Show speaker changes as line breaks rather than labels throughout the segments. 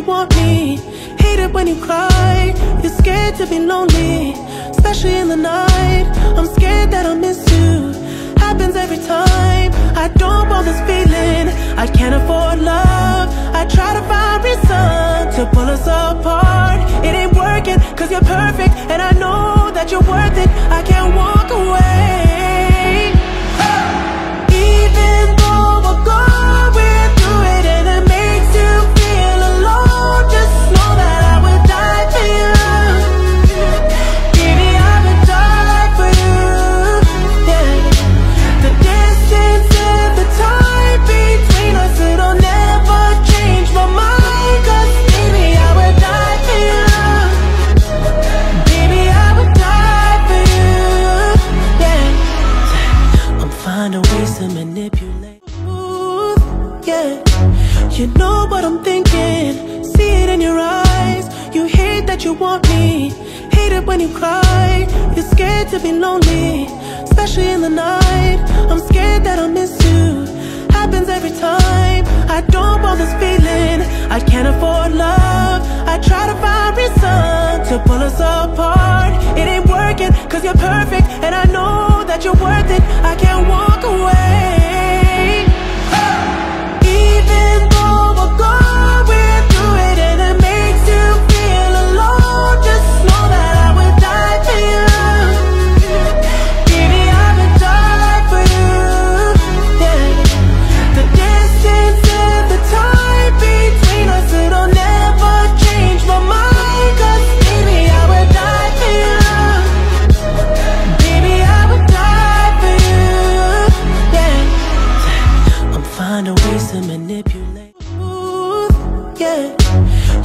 want me. Hate it when you cry. You're scared to be lonely Especially in the night. I'm scared that I'll miss you. Happens every time. I don't want this feeling. I can't afford I'm finding ways to manipulate. Ooh, yeah. You know what I'm thinking. See it in your eyes. You hate that you want me. Hate it when you cry. You're scared to be lonely, especially in the night. I'm scared that I'll miss you. Happens every time. I don't want this feeling. I can't afford love.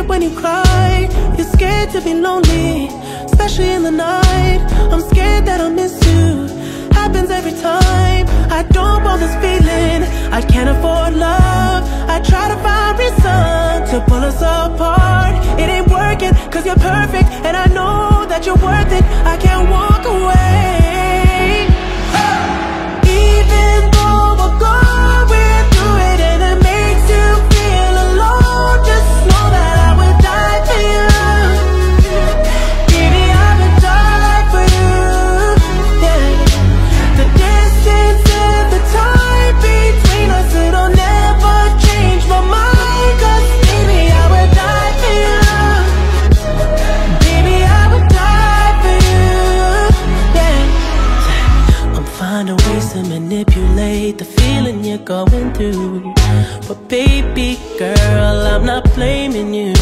It when you cry. You're scared to be lonely, especially in the night. I'm scared that I'll miss you. Happens every time. I don't want this feeling. I can't you're through. But baby girl, I'm not blaming you.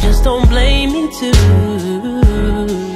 Just don't blame me too.